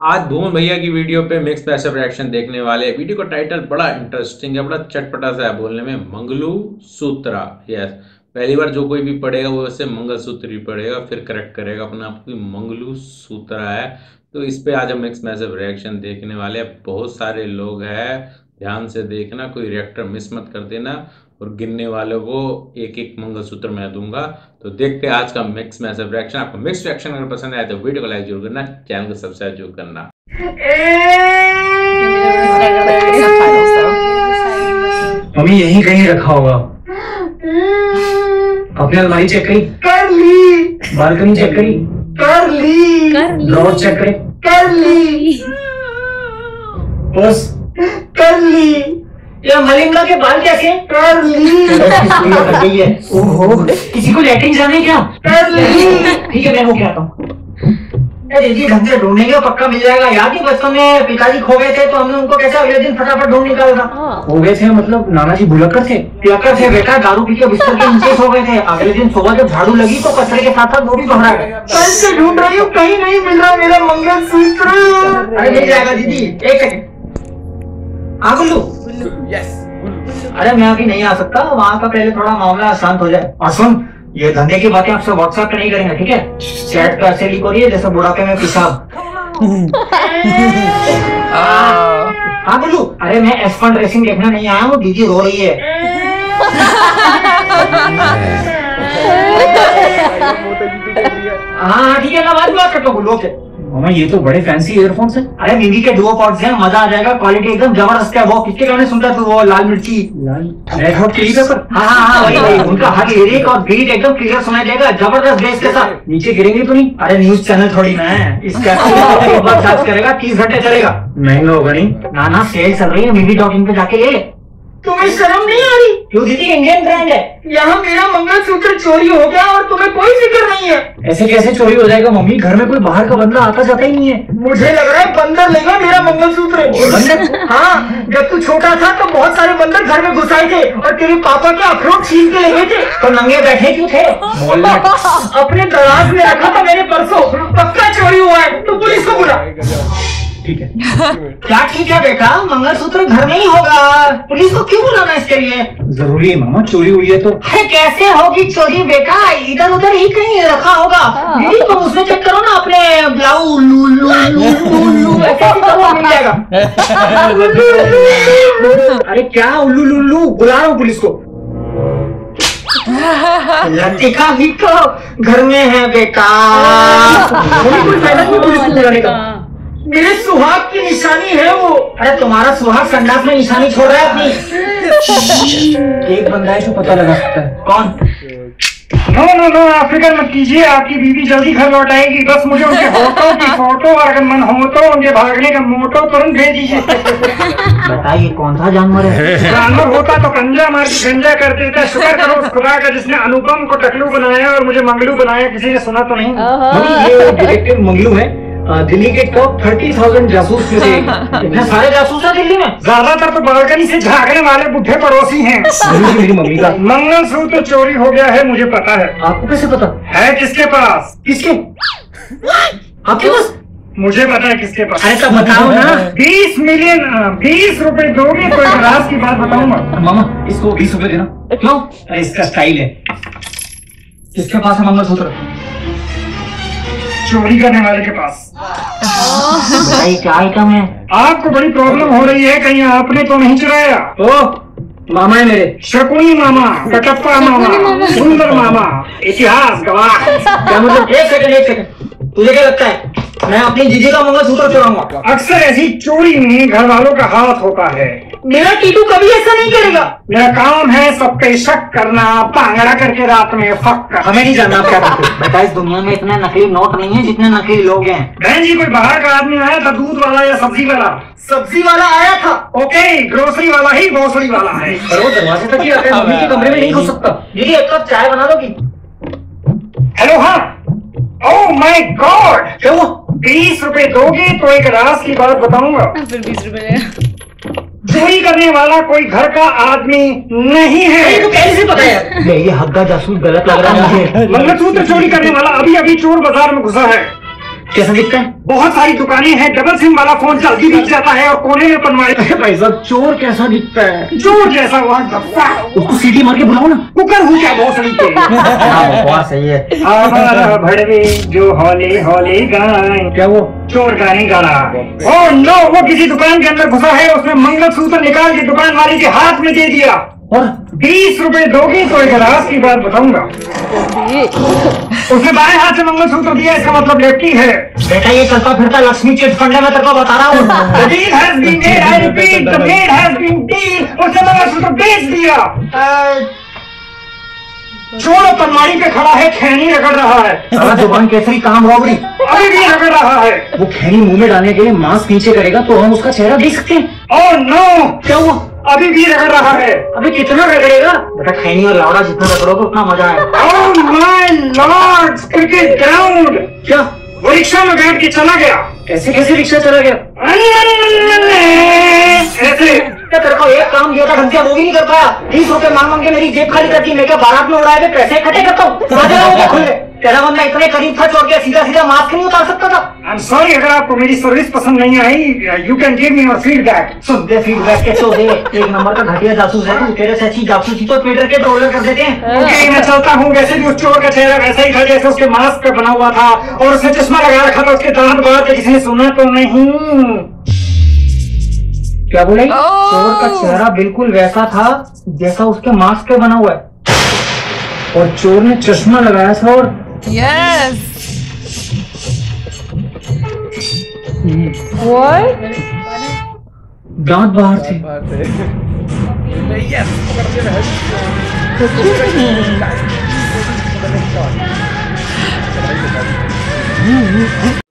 आज धूम भैया की वीडियो पे मिक्स पैसिव रिएक्शन देखने वाले वीडियो का टाइटल बड़ा इंटरेस्टिंग है, बड़ा चटपटा सा है बोलने में। मंगलू सूत्रा यस पहली बार जो कोई भी पढ़ेगा, वो वैसे मंगल सूत्र ही पढ़ेगा, फिर करेक्ट करेगा। अपने आप को मंगलू सूत्रा है। तो इस पे आज हम मिक्स मैसिव रिएक्शन देखने वाले बहुत सारे लोग हैं। ध्यान से देखना, कोई रिएक्टर मिस मत कर देना। और गिनने वालों को एक एक मंगलसूत्र मैं दूँगा। तो देखते हैं आज का मिक्स मैसेज रिएक्शन आपको मिक्स रिएक्शन अगर पसंद आए तो वीडियो को लाइक ज़रूर करना चैनल को सब्सक्राइब ज़रूर करना। मम्मी यहीं कहीं रखा होगा। अपने अलमारी चेक करी। कर ली। बालकनी चेक करी। कर ली। ड्रॉर चेक करी। कर ली। बस। कर ली। ये मलिंगा के बाल कैसे हैं? है ओहो। किसी को लैट्रिन जाना है क्या? ठीक है मैं हो गया हूँ। दीदी ढंग से ढूंढेंगे पक्का मिल जाएगा। याद ही बचपन में पिताजी खो गए थे तो हमने उनको कैसे अगले दिन फटाफट ढूंढ निकाला था? खो गए थे मतलब नाना जी भुलक्कर थे। पिलक्कर थे बेटा दारू पी के बिस्तर के नीचे सो गए थे। अगले दिन सुबह जब झाड़ू लगी तो कचरे के साथ साथ वो भी दोहरा गए। कल से ढूंढ रही हूँ कहीं नहीं मिल रहा मेरा मंगलसूत्र अरे मिल जाएगा दीदी। एक सेकंड हाँ अरे मैं अभी नहीं आ सकता वहाँ का पहले थोड़ा मामला शांत हो जाए। और सुन ये धंधे की बातें आपसे व्हाट्सएप पे नहीं करेंगे ठीक है? चैट पे ऐसे लीक हो रही है जैसे बुढ़ापे में पेशाब। हाँ। बोलू अरे मैं एस फंड रेसिंग देखने नहीं आया हूँ दीदी रो रही है। हाँ हाँ ठीक है बाद में बात करता हूँ ओके मामा ये तो बड़े फैंसी ईयरफोन्स हैं। अरे बीवी के डुओ पॉड्स हैं मज़ा आ जाएगा। क्वालिटी एकदम ज़बरदस्त है वो। किसके गाने सुनता तू वो लाल मिर्ची? रेड हॉट चिली पेपर हाँ हाँ हाँ वही वही। उनका हर लिरिक और बीट एकदम क्लियर सुनाई देगा। ज़बरदस्त बेस के साथ। नीचे गिरेंगे तो नहीं? अरे न्यूज़ चैनल थोड़ी ना है। इस कैसे सर्च करेगा तीस घंटे चलेगा। महँगा होगा नहीं? ना ना सेल चल रही है मीवी डॉट इन पे जाके ले ले तुम्हें शर्म नहीं आ रही? क्यों दीदी इंडियन ब्रांड है। यहाँ मेरा मंगलसूत्र चोरी हो गया और तुम्हें कोई फ़िक्र नहीं है। ऐसे कैसे चोरी हो जाएगा मम्मी? घर में कोई बाहर का बंदा आता जाता ही नहीं है। मुझे लग रहा है बंदर लेगा मेरा मंगलसूत्र? हाँ जब तू छोटा था तो बहुत सारे बंदर घर में घुस आए थे और तेरे पापा के अखरोट छीन के ले गए थे। तो नंगे बैठे क्यों थे? अपने दराज में रखा था मेरे परसों। पक्का चोरी हुआ है। तो पुलिस को बुला। ठीक है। क्या ठीक है बेटा? मंगलसूत्र घर में ही होगा। पुलिस को क्यों बुलाना इसके लिए? ज़रूरी है मामा चोरी हुई है तो। अरे कैसे होगी चोरी बेटा? इधर उधर ही कहीं रखा होगा। दीदी तुम उसमें चेक करो ना अपने ब्लाउज लू लू लू लू लू ऐसे ऐसे मिल जाएगा। अरे क्या उल्लू लुल्लू बुला रहा हूँ पुलिस को। लतिका भी तो घर में है बेटा। पुलिस को बुलाने का। मेरे सुहाग की निशानी है वो। अरे तुम्हारा सुहाग संडास में निशानी छोड़ रहा है अपनी। एक बंदा है जो पता लगा सकता है। कौन? नो नो नो आप फ़िक्र मत कीजिए। आपकी बीवी जल्दी घर लौट आएगी। बस मुझे उनके होटो की फ़ोटो और अगर मन हो तो उनके भागने का मोटो तुरंत भेज दीजिए। बताइए कौन सा जानवर है? जानवर होता तो कंजा मार के गंजा कर देता। शुक्र करो उस खुदा का जिसने अनुपम को टकलू बनाया और मुझे मंगलू बनाया। किसी ने सुना तो नहीं। ये डिटेक्टिव मंगलू है? दिल्ली के टॉप थर्टी थाउज़ेंड जासूस में से। इतने सारे जासूस है दिल्ली में। ज़्यादातर तो बालकनी से झागने वाले बुढ़े पड़ोसी हैं। मेरी मम्मी का। मंगलसूत्र चोरी हो गया है मुझे पता है। आपको कैसे पता? है किसके पास? किसके आपके पास? मुझे पता है किसके पास। अरे तब बताओ ना। बीस मिलियन बीस रुपए दोगे तो राज की बात बताऊँगा। मामा इसको बीस रुपए देना। क्यों? इसका स्टाइल है। किसके पास है मंगलसूत्र? चोरी करने वाले के पास। क्या आइटम है? आपको बड़ी प्रॉब्लम हो रही है कहीं आपने तो नहीं चुराया। ओ मामा है मेरे। शकुनी मामा कटप्पा मामा सुंदर मामा इतिहास गवाह। क्या मतलब? एक सेकंड एक सेकंड तुझे क्या लगता है? मैं अपनी जीजी का मंगलसूत्र चुराऊँगा। अक्सर ऐसी चोरी में घर वालों का हाथ होता है। मेरा टीटू कभी ऐसा नहीं करेगा। मेरा काम है सब पे शक करना पांगड़ा करके रात में फक कर हमें नहीं जानना क्या करते हो। बेटा इस दुनिया में इतने नकली नोट नहीं है जितने नकली लोग हैं। बहन जी कोई बाहर का आदमी आया था दूध वाला या सब्ज़ी वाला? सब्ज़ी वाला आया था। ओके ग्रोसरी वाला ही ग्रोसरी वाला है। पर वो दरवाजे तक ही आते हैं के कमरे में नहीं घुस सकता। दीदी एक कप चाय बना दोगी हेलो हाँ। ओह माय गॉड क्यों बीस रुपए दोगे तो एक रास की बात बताऊँगा। फिर बीस रुपए चोरी करने वाला कोई घर का आदमी नहीं है। तो कैसे पता है? ये हग्गा हद्दा जासूस गलत लग रहा है मुझे। मंगलसूत्र चोरी करने वाला अभी अभी चोर बाज़ार में घुसा है। कैसा दिखता है बहुत सारी दुकानें हैं डबल सिम वाला फ़ोन जल्दी बिक जाता है और कोने में बनवाए। भाई साहब चोर कैसा दिखता है? चोर जैसा वहाँ उसको सीटी मार के बुलाओ ना। कुकर हूँ क्या भोसड़ी के बकवास सही है। भड़वे जो हौले हौले गाए। क्या वो? चोर गाने गा रहा है। ओ नो वो किसी दुकान के अंदर घुसा है उसने मंगलसूत्र निकाल के दुकान वाले के हाथ में दे दिया। और? बीस रुपए दोगी तो एक रात की बात बताऊँगा। उसने बाएँ हाथ से मंगलसूत्र दिया इसका मतलब लेफ्टी है। बेटा ये चलता फिरता लक्ष्मी चिट फंड मैं तेरे को बता रहा हूँ. उसने मंगलसूत्र बेच दिया। चोर पनवाड़ी पे खड़ा है खैनी रगड़ रहा है। ज़ुबान केसरी काम रॉबरी अभी भी रगड़ रहा है। वो खैनी मुँह में डालने के लिए मांस नीचे करेगा तो हम उसका चेहरा देख सकते हैं। ओ नो क्या हुआ? अभी भी रगड़ रहा है। अभी कितना रगड़ेगा बेटा खैनी और लावड़ा जितना रगड़ोगे उतना मज़ा आएगा। Oh my lord cricket ground क्या? वो रिक्शा में बैठ के चला गया। कैसे कैसे रिक्शा चला गया? ऐसे। क्या तेरे को एक काम दिया था ढंग वो भी नहीं कर पाया? तीस रुपए मांग मांग के मेरी जेब खाली करती मैं क्या बारात में उड़ाए पैसे इकट्ठे करता हूँ? रहा खुले तेरा बंदा इतने करीब था छोड़ के सीधा सीधा मास्क नहीं उतार सकता था। आई एम सॉरी अगर आपको मेरी सर्विस पसंद नहीं आई you can give me your feedback सुन दे फीडबैक के चो दे। एक नंबर का घटिया जासूस है तू तेरे से अच्छी जासूसी तो ट्विटर के ट्रोलर कर देते हैं। ओके मैं चलता हूँ वैसे भी उस चोर का चेहरा वैसा ही था जैसे उसके मास्क पे बना हुआ था और उसने चश्मा लगा रखा था उसके दांत बात किसी ने सुना तो नहीं। क्या बोले? चोर का चेहरा बिल्कुल वैसा था जैसा उसके मास्क पे बना हुआ है। और चोर ने चश्मा लगाया था और Yes. What? दांत बाहर थे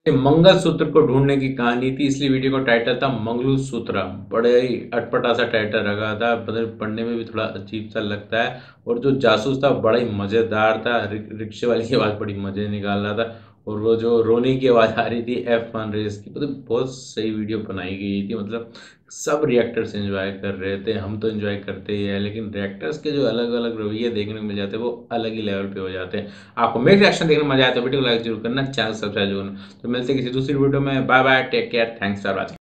ये मंगलसूत्र को ढूँढने की कहानी थी, इसलिए वीडियो का टाइटल था मंगलू सूत्र बड़े ही अटपटा सा टाइटल रखा था मतलब पढ़ने में भी थोड़ा अजीब सा लगता है। और जो जासूस था, बड़ा ही मज़ेदार था रिक्शे वाली की आवाज़ बड़ी मज़े निकाल रहा था। और वो जो रोनी की आवाज़ आ रही थी एफ़ वन रेस की मतलब बहुत सही वीडियो बनाई गई थी। मतलब सब रिएक्टर्स एंजॉय कर रहे थे, हम तो एंजॉय करते ही हैं, लेकिन रिएक्टर्स के जो अलग अलग रवैये देखने को मिल जाते हैं, वो अलग ही लेवल पे हो जाते हैं। आपको मेरे रिएक्शन देखने में मज़ा आया तो वीडियो को लाइक ज़रूर करना चैनल सब्सक्राइब ज़रूर तो मिलते किसी दूसरी वीडियो में। Bye bye take care thanks for watching